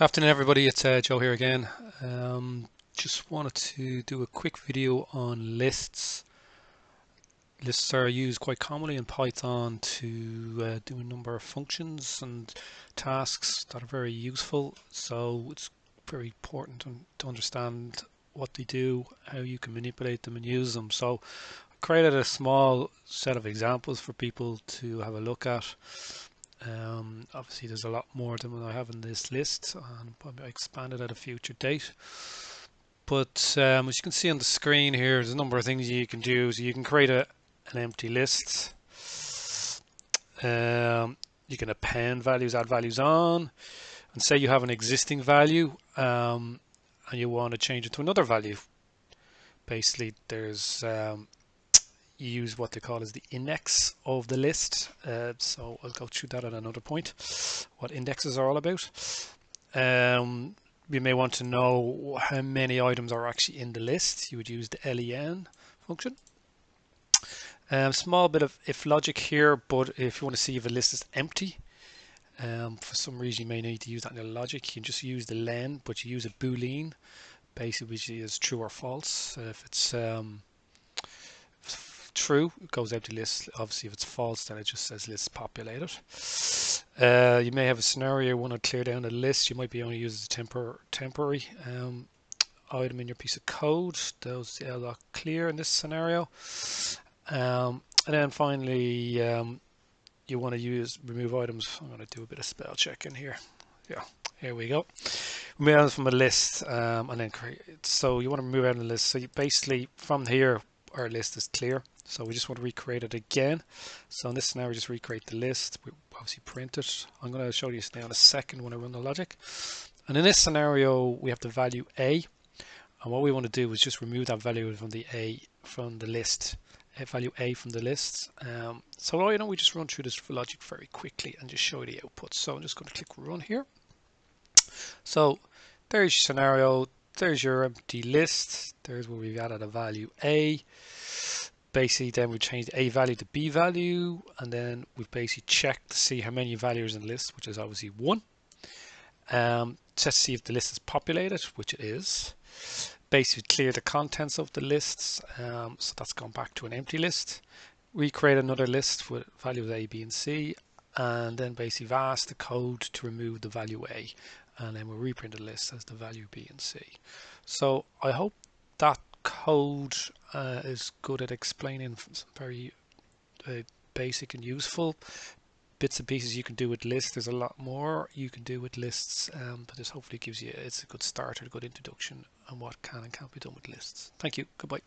Afternoon everybody, it's uh, Joe here again. Um, just wanted to do a quick video on lists. Lists are used quite commonly in Python to uh, do a number of functions and tasks that are very useful. So it's very important to, understand what they do, how you can manipulate them and use them. So I created a small set of examples for people to have a look at. Um, obviously, there's a lot more than what I have in this list, and probably expand it at a future date. But um, as you can see on the screen here, there's a number of things you can do. So you can create a, an empty list. Um, you can append values, add values on, and say you have an existing value um, and you want to change it to another value. Basically, there's um, use what they call as the index of the list. Uh, so I'll go through that at another point, what indexes are all about. Um, you may want to know how many items are actually in the list. You would use the len function. Um, small bit of if logic here, but if you want to see if a list is empty, um, for some reason you may need to use that in the logic. You can just use the len, but you use a boolean, basically which is true or false. If it's um, true, it goes empty list. Obviously, if it's false, then it just says list populated. Uh, you may have a scenario want to clear down a list. You might be only using a tempor temporary um, item in your piece of code. Those are clear in this scenario. Um, and then finally, um, you want to use remove items. I'm going to do a bit of spell check in here. Yeah, here we go. Remove items from a list um, and then create. So you want to remove out of the list. So you basically from here, our list is clear. So we just want to recreate it again. So in this scenario, just recreate the list. We obviously print it. I'm going to show you now in a second when I run the logic. And in this scenario, we have the value A. And what we want to do is just remove that value from the A from the list, a value A from the list. Um, so you know, we just run through this logic very quickly and just show you the output. So I'm just going to click run here. So there's your scenario. There's your empty list. There's where we've added a value A basically then we change the A value to B value and then we've basically checked to see how many values in the list which is obviously one. Um, to see if the list is populated which it is. Basically clear the contents of the lists um, so that's gone back to an empty list. We create another list with values A, B and C and then basically VAS the code to remove the value A and then we'll reprint the list as the value B and C. So I hope that code uh, is good at explaining some very uh, basic and useful bits and pieces you can do with lists. There's a lot more you can do with lists, um, but this hopefully gives you it's a good start or a good introduction on what can and can't be done with lists. Thank you. Goodbye.